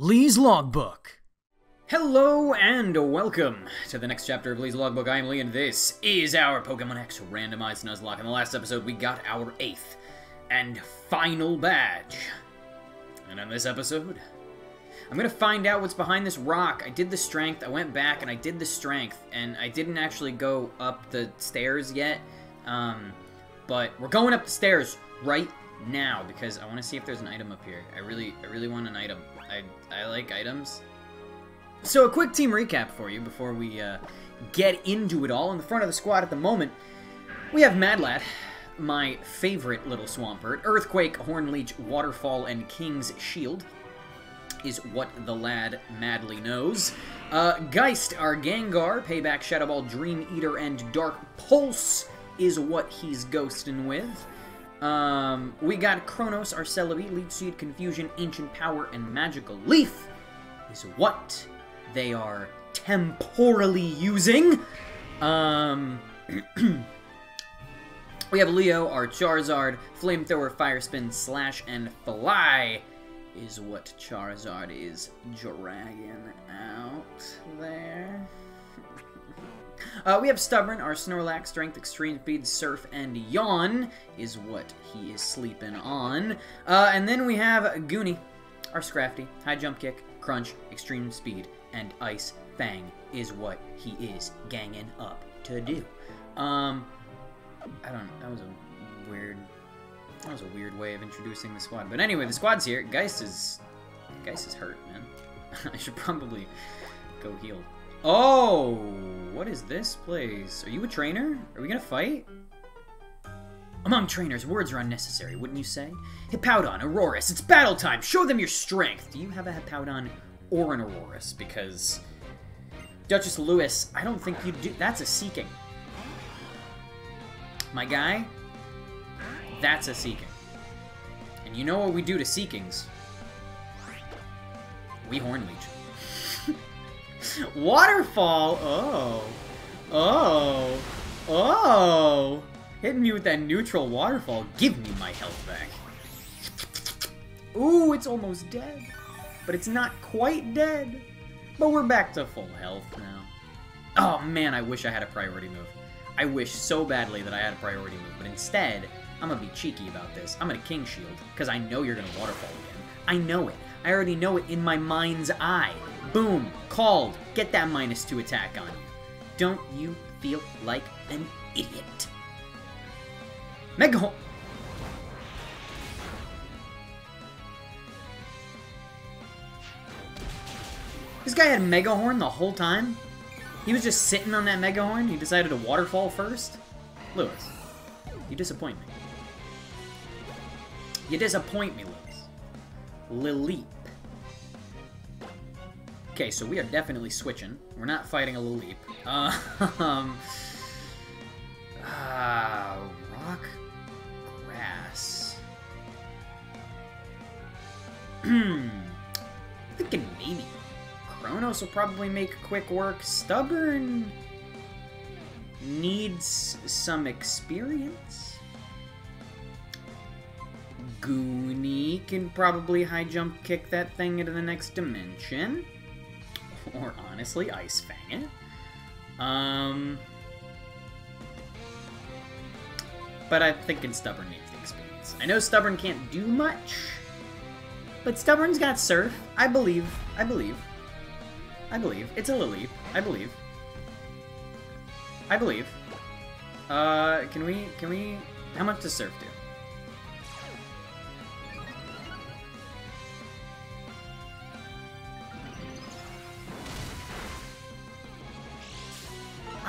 Lee's Logbook. Hello and welcome to the next chapter of Lee's Logbook. I am Lee and this is our Pokemon X Randomized Nuzlocke. In the last episode, we got our eighth and final badge. And in this episode, I'm gonna find out what's behind this rock. I did the strength, I went back and I did the strength, and I didn't actually go up the stairs yet. Um, but we're going up the stairs right now because I want to see if there's an item up here. I really, I really want an item. I, I like items. So a quick team recap for you before we uh, get into it all. In the front of the squad at the moment, we have Madlat, my favorite little Swampert, Earthquake, Hornleech, Waterfall, and King's Shield is what the lad madly knows. Uh, Geist, our Gengar, Payback, Shadow Ball, Dream Eater, and Dark Pulse is what he's ghosting with. Um, we got Kronos, our Celebi, Leech Seed, Confusion, Ancient Power, and Magical Leaf is what they are temporally using. Um, we have Leo, our Charizard, Flamethrower, Fire Spin, Slash, and Fly is what Charizard is dragging out there. Uh, we have Stubborn, our Snorlax, Strength, Extreme Speed, Surf, and Yawn is what he is sleeping on. Uh, and then we have Goonie, our Scrafty, High Jump Kick, Crunch, Extreme Speed, and Ice Fang is what he is ganging up to do. Um, I don't know, that was a weird, that was a weird way of introducing the squad. But anyway, the squad's here. Geist is, Geist is hurt, man. I should probably go heal. Oh, what is this place? Are you a trainer? Are we gonna fight? Among trainers, words are unnecessary, wouldn't you say? Hippowdon, Aurorus, it's battle time! Show them your strength! Do you have a Hippowdon or an Aurorus? Because Duchess Lewis, I don't think you do. That's a Seaking. My guy, that's a Seaking. And you know what we do to Seakings? We Horn Leech. Waterfall! Oh. Oh. Oh. Hitting me with that neutral waterfall. Give me my health back. Ooh, it's almost dead. But it's not quite dead. But we're back to full health now. Oh man, I wish I had a priority move. I wish so badly that I had a priority move, but instead, I'm gonna be cheeky about this. I'm gonna King Shield, because I know you're gonna waterfall again. I know it. I already know it in my mind's eye. Boom, called. Get that minus two attack on you. Don't you feel like an idiot? Mega This guy had Mega Horn the whole time? He was just sitting on that Mega Horn? He decided to waterfall first? Lewis, you disappoint me. You disappoint me, Lewis. Lileep. Okay, so we are definitely switching. We're not fighting a Lileep. Uh, um, uh, rock grass. Hmm. Thinking maybe Kronos will probably make quick work. Stubborn needs some experience. Goonie can probably high jump kick that thing into the next dimension. Or honestly, Ice Fang it. Um, but I'm thinking Stubborn needs the experience. I know Stubborn can't do much, but Stubborn's got Surf. I believe. I believe. I believe. It's a Lileep. I believe. I believe. Uh, can we, can we, how much does Surf do?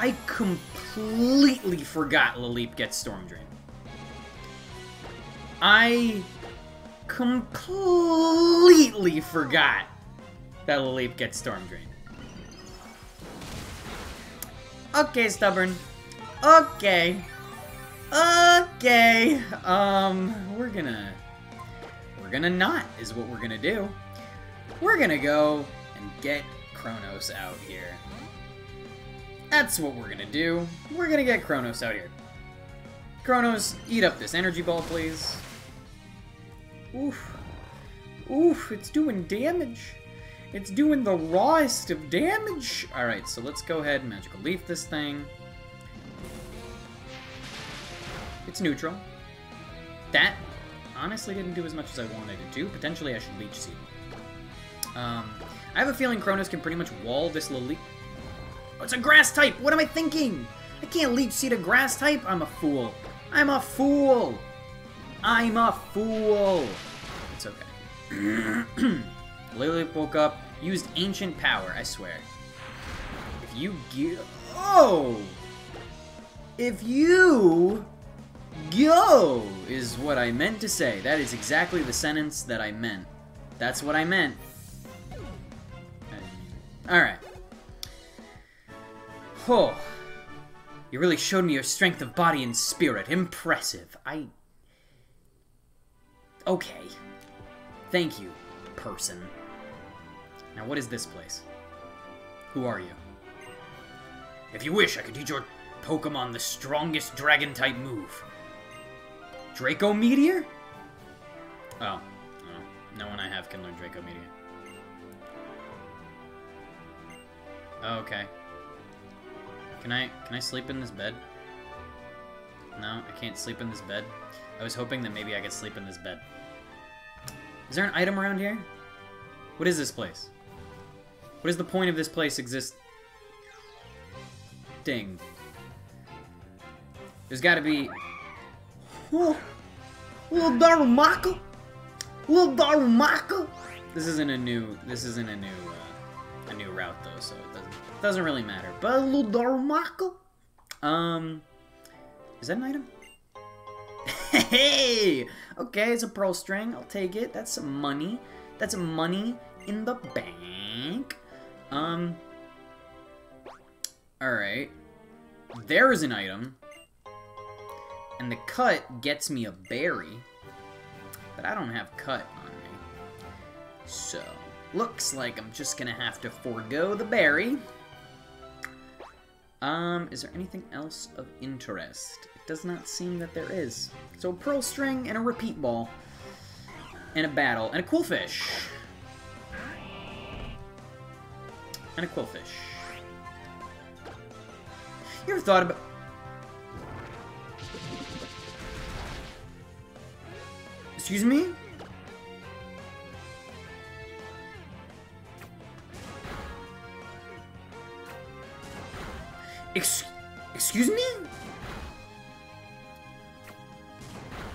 I completely forgot Lileep gets Storm Drain. I completely forgot that Lileep gets Storm Drain. Okay, Stubborn. Okay. Okay. Um, we're gonna... We're gonna not, is what we're gonna do. We're gonna go and get Kronos out here. That's what we're gonna do. We're gonna get Kronos out here. Kronos, eat up this energy ball, please. Oof. Oof, it's doing damage. It's doing the rawest of damage. All right, so let's go ahead and magical leaf this thing. It's neutral. That honestly didn't do as much as I wanted it to. Potentially I should Leech Seed. Um, I have a feeling Kronos can pretty much wall this Lily. Oh, it's a grass type! What am I thinking? I can't Leech Seed a grass type? I'm a fool. I'm a fool! I'm a fool! It's okay. Lily woke up, used ancient power, I swear. If you get... Oh! If you go is what I meant to say. That is exactly the sentence that I meant. That's what I meant. Alright. Oh. You really showed me your strength of body and spirit. Impressive. I... Okay. Thank you, person. Now, what is this place? Who are you? If you wish, I could teach your Pokemon the strongest Dragon-type move. Draco Meteor? Oh. oh. No one I have can learn Draco Meteor. Okay. Can I can I sleep in this bed? No, I can't sleep in this bed. I was hoping that maybe I could sleep in this bed. Is there an item around here? What is this place? What is the point of this place exist? Ding. There's gotta be... Oh, little Darumaka? Little Darumaka? This isn't a new... This isn't a new... Uh, a new route, though, so it doesn't, doesn't really matter. But Darumaka? Um... Is that an item? Hey! Okay, it's a pearl string. I'll take it. That's some money. That's money in the bank. Um... Alright. There is an item. And the cut gets me a berry. But I don't have cut on me. So, looks like I'm just gonna have to forego the berry. Um, is there anything else of interest? It does not seem that there is. So, a pearl string and a repeat ball. And a battle. And a Qwilfish. And a Qwilfish. You ever thought about... Excuse me? Ex excuse me?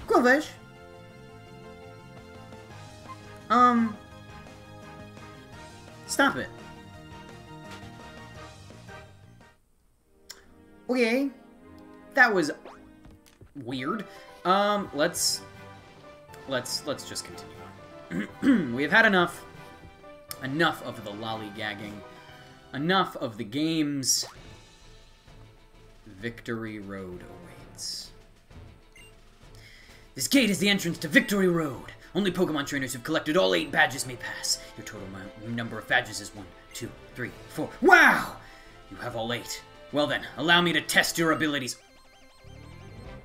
Qwilfish? Um... Stop it. Okay. That was weird. Um, let's let's let's just continue. we have had enough enough of the lollygagging. Enough of the games. Victory Road awaits. This gate is the entrance to Victory Road. Only Pokemon trainers who've collected all eight badges may pass. Your total number of badges is one, two, three, four. Wow! You have all eight. Well then, allow me to test your abilities.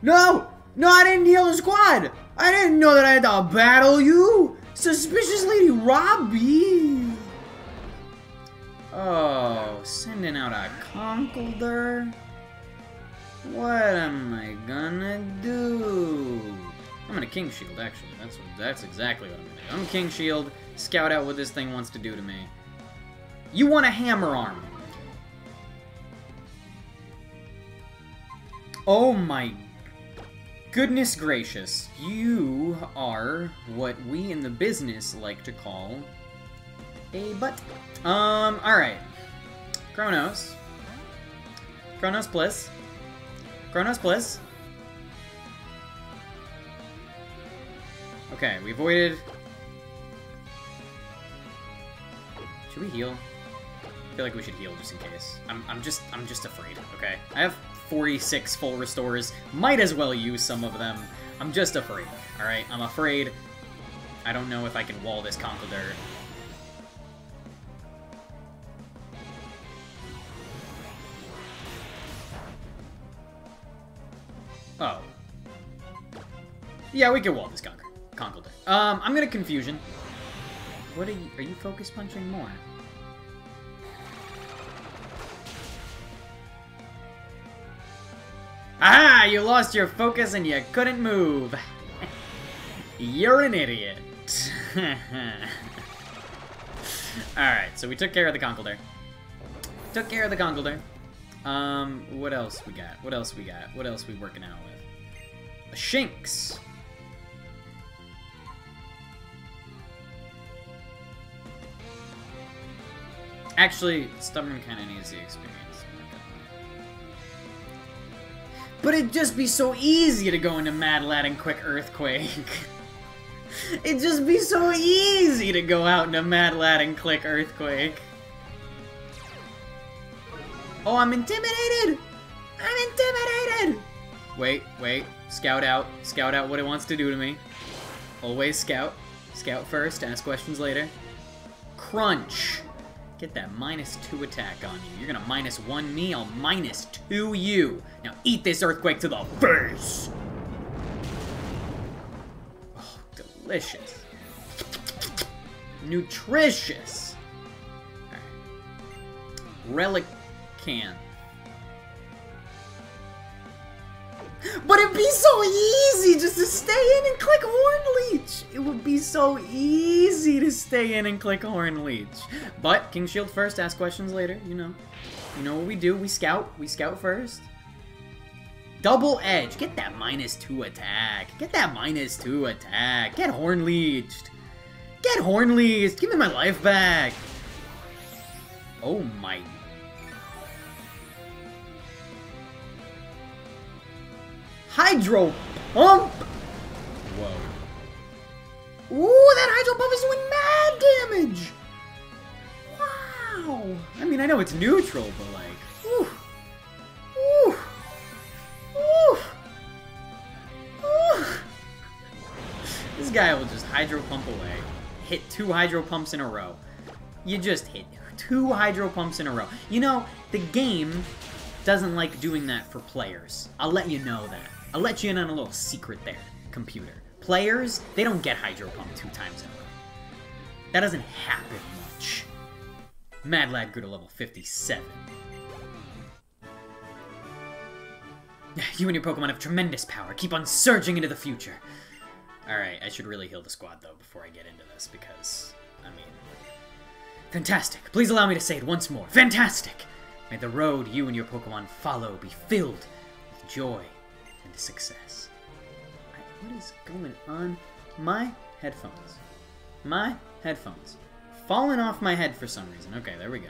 No! No, I didn't heal the squad! I didn't know that I had to battle you! Suspicious Lady Robbie! Oh, sending out a Conkeldurr? What am I gonna do? I'm gonna King Shield, actually. That's what, that's exactly what I'm gonna do. I'm King Shield, scout out what this thing wants to do to me. You want a Hammer Arm. Oh my goodness gracious. You are what we in the business like to call a butt. Um, alright. Kronos. Kronos Bliss. Kronos Bliss. Okay, we avoided... Should we heal? I feel like we should heal just in case. I'm, I'm just I'm just afraid, okay? I have 46 full restores. Might as well use some of them. I'm just afraid, alright? I'm afraid. I don't know if I can wall this Conkeldurr. Yeah, we can wall this Conquer Conkeldurr. Um, I'm gonna Confusion. What are you... Are you focus punching more? Ah! You lost your focus and you couldn't move. You're an idiot. Alright, so we took care of the Conkeldurr. Took care of the Conkeldurr. Um, what else we got? What else we got? What else we working out with? A Shinx. Actually, Stubborn kind of needs the experience. But it'd just be so easy to go into Mad Lad and Quick Earthquake. it'd just be so easy to go out into Mad Lad and Click Earthquake. Oh, I'm intimidated! I'm intimidated! Wait, wait. Scout out. Scout out what it wants to do to me. Always scout. Scout first, ask questions later. Crunch. Get that minus two attack on you. You're gonna minus one me, I'll minus two you. Now eat this earthquake to the face! Oh, delicious. Nutritious. Relic can. It'd be so easy just to stay in and click Horn Leech! It would be so easy to stay in and click Horn Leech. But King Shield first, ask questions later, you know. You know what we do, we scout. We scout first. Double Edge, get that minus two attack. Get that minus two attack. Get Horn Leeched. Get Horn Leeched, give me my life back. Oh my Hydro Pump! Whoa. Ooh, that Hydro Pump is doing mad damage! Wow! I mean, I know it's neutral, but like, ooh. Ooh. Ooh. Ooh. This guy will just Hydro Pump away. Hit two Hydro Pumps in a row. You just hit two Hydro Pumps in a row. You know, the game doesn't like doing that for players. I'll let you know that. I'll let you in on a little secret there, computer. Players, they don't get Hydro Pump two times in a row. That doesn't happen much. Mad Lad grew to level 57. You and your Pokemon have tremendous power. Keep on surging into the future. Alright, I should really heal the squad, though, before I get into this, because, I mean... Fantastic! Please allow me to say it once more. Fantastic! May the road you and your Pokemon follow be filled with joy success. What is going on? My headphones. My headphones. Falling off my head for some reason. Okay, there we go.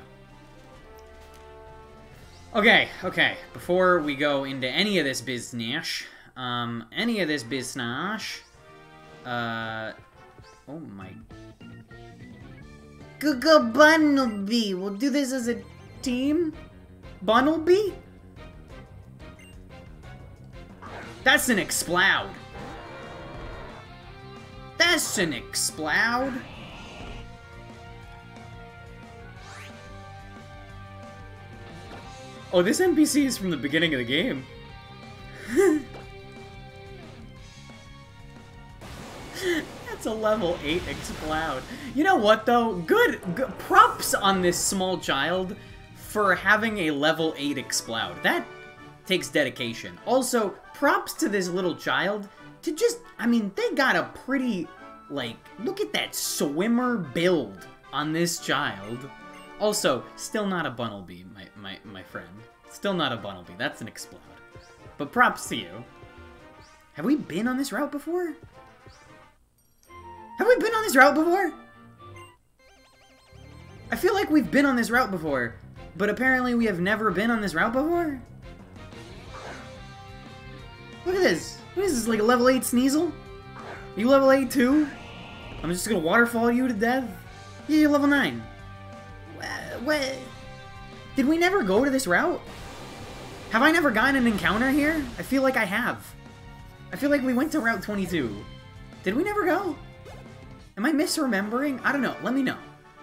Okay, okay. Before we go into any of this business, um, any of this business, uh, oh my. Google Bunnelby. We'll do this as a team. Bunnelby? That's an Exploud. That's an Exploud. Oh, this NPC is from the beginning of the game. That's a level 8 Exploud. You know what, though? Good, good props on this small child for having a level 8 Exploud. That takes dedication. Also, props to this little child to just, I mean, they got a pretty, like, look at that swimmer build on this child. Also, still not a Bunnelby, my, my, my friend. Still not a Bunnelby, that's an Exploud. But props to you. Have we been on this route before? Have we been on this route before? I feel like we've been on this route before, but apparently we have never been on this route before? Look at this. What is this, like a level 8 Sneasel? Are you level 8 too? I'm just gonna waterfall you to death? Yeah, you're level 9. What? Did we never go to this route? Have I never gotten an encounter here? I feel like I have. I feel like we went to Route 22. Did we never go? Am I misremembering? I don't know. Let me know.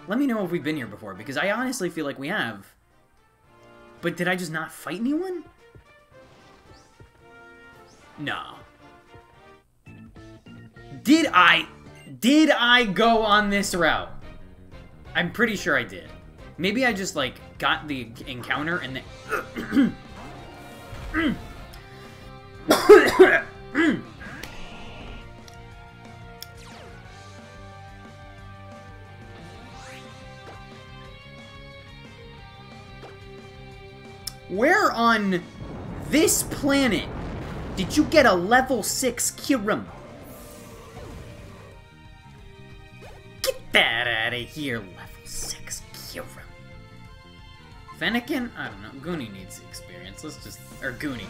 Let me know if we've been here before, because I honestly feel like we have. But did I just not fight anyone? No. Did I... Did I go on this route? I'm pretty sure I did. Maybe I just, like, got the encounter and then... Where on this planet did you get a level 6 Kyurem? Get that out of here, level 6 Kyurem. Fennekin? I don't know. Goonie needs the experience. Let's just... Or Goonie.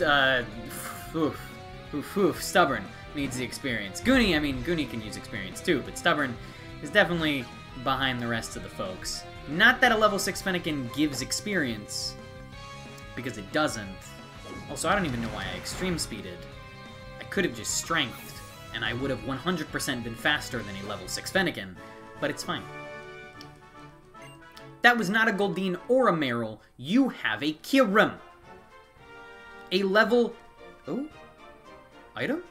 Uh... Oof. Oof, oof. Stubborn needs the experience. Goonie, I mean, Goonie can use experience too, but Stubborn is definitely behind the rest of the folks. Not that a level 6 Fennekin gives experience, because it doesn't. Also, I don't even know why I extreme speeded. I could have just strengthed, and I would have 100% been faster than a level 6 Fennekin, but it's fine. That was not a Goldeen or a Marill. You have a Kyurem. A level... Oh? Item?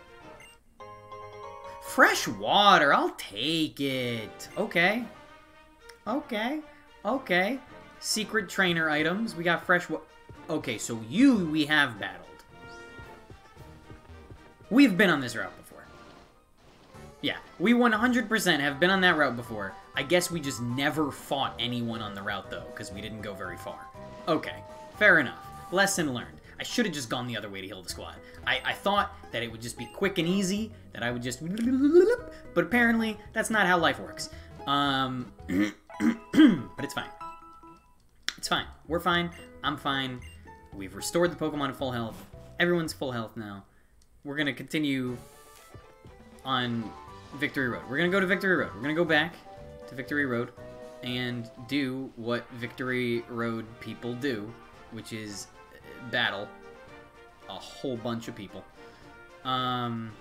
Fresh water, I'll take it. Okay. Okay. Okay. Secret trainer items. We got fresh water. Okay, so you we have battled. We've been on this route before. Yeah, we 100% have been on that route before. I guess we just never fought anyone on the route, though, because we didn't go very far. Okay, fair enough. Lesson learned. I should have just gone the other way to heal the squad. I, I thought that it would just be quick and easy, that I would just... But apparently, that's not how life works. Um, but it's fine. It's fine. We're fine. I'm fine. We've restored the Pokemon to full health. Everyone's full health now. We're going to continue on Victory Road. We're going to go to Victory Road. We're going to go back to Victory Road and do what Victory Road people do, which is battle a whole bunch of people. Um...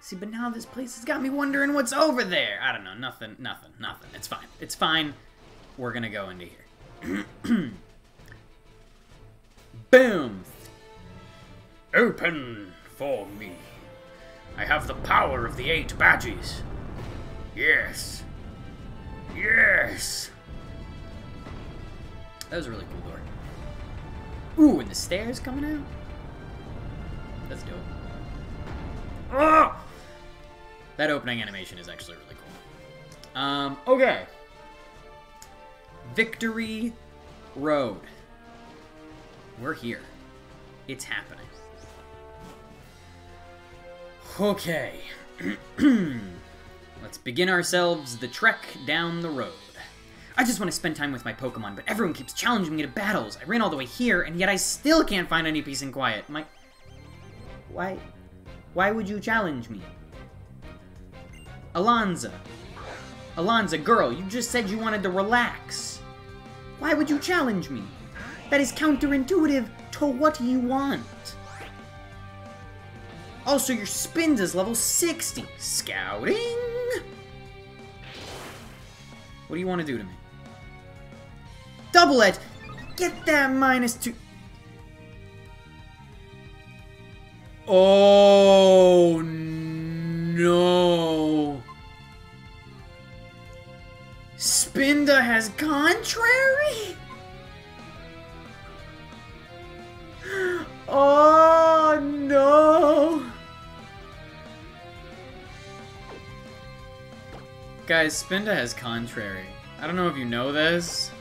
See, but now this place has got me wondering what's over there. I don't know. Nothing, nothing, nothing. It's fine. It's fine. We're gonna go into here. Boom! Open for me. I have the power of the eight badges. Yes. Yes. That was a really cool door. Ooh, and the stairs coming out? That's dope. Oh! That opening animation is actually really cool. Um, okay. Victory Road. We're here. It's happening. Okay. Let's begin ourselves the trek down the road. I just want to spend time with my Pokemon, but everyone keeps challenging me to battles. I ran all the way here, and yet I still can't find any peace and quiet. My... Why... Why would you challenge me? Alonza. Alonza, girl, you just said you wanted to relax. Why would you challenge me? That is counterintuitive to what you want. Also, your Spinda's level 60. Scouting? What do you want to do to me? Double Edge! Get that minus two... Oh, no. Spinda has Contrary? Guys, Spinda has Contrary. I don't know if you know this.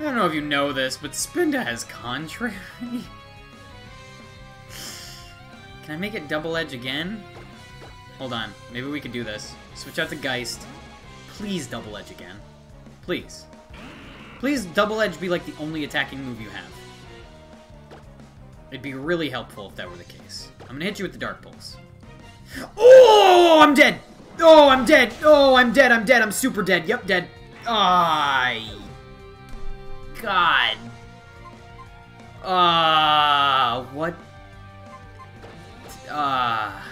I don't know if you know this, but Spinda has Contrary. Can I make it double edge again? Hold on. Maybe we could do this. Switch out the Geist. Please double edge again. Please. Please double edge be like the only attacking move you have. It'd be really helpful if that were the case. I'm gonna hit you with the Dark Pulse. Oh, I'm dead! Oh, I'm dead! Oh, I'm dead, I'm dead, I'm super dead. Yep, dead. I. God. Ah, uh, what? Ah.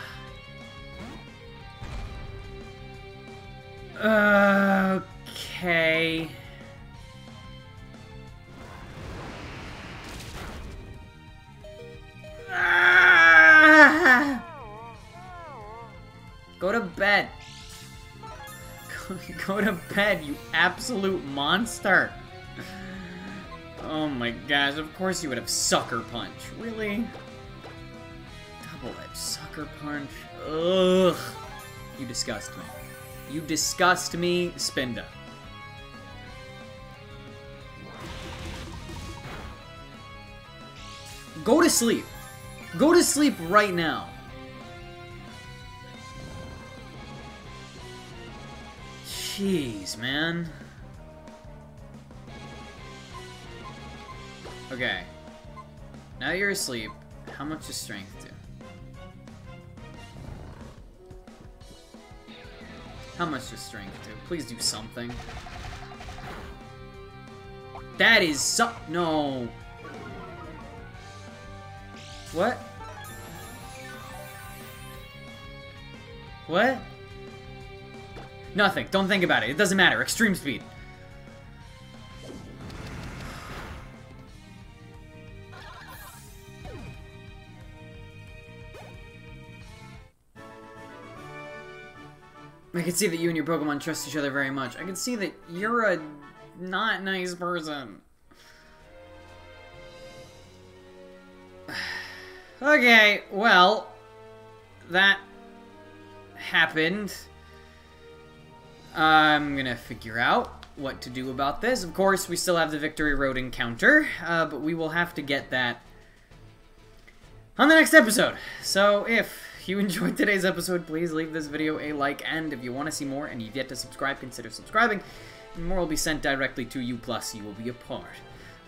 Uh, okay. Ah! Go to bed. Go to bed, you absolute monster. Oh my gosh, of course you would have Sucker Punch. Really? Double-edged Sucker Punch? Ugh. You disgust me. You disgust me, Spinda. Go to sleep. Go to sleep right now. Jeez, man. Okay. Now you're asleep. How much does strength do? How much does strength do? Please do something. That is so- no. What? What? Nothing. Don't think about it. It doesn't matter. Extreme speed. I can see that you and your Pokemon trust each other very much. I can see that you're a not nice person. okay, well, that happened. I'm gonna figure out what to do about this. Of course, we still have the Victory Road encounter, uh, but we will have to get that on the next episode. So if you enjoyed today's episode, please leave this video a like, and if you want to see more and you've yet to subscribe, consider subscribing. More will be sent directly to you, plus you will be a part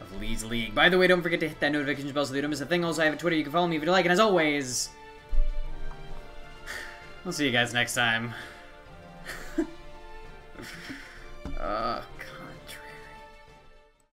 of Lee's League. By the way, don't forget to hit that notification bell so you don't miss a thing. Also, I have a Twitter, you can follow me if you like, and as always, we'll see you guys next time. Ah. uh.